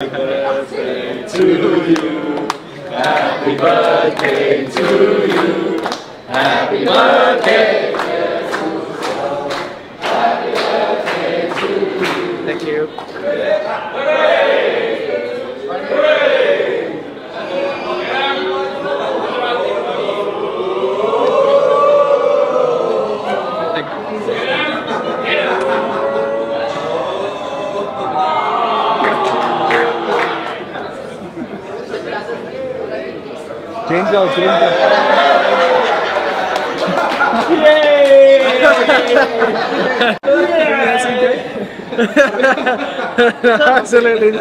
birthday to you. Happy birthday to you. Happy birthday. Happy birthday to you. Thank you. Change out, change out. Absolutely.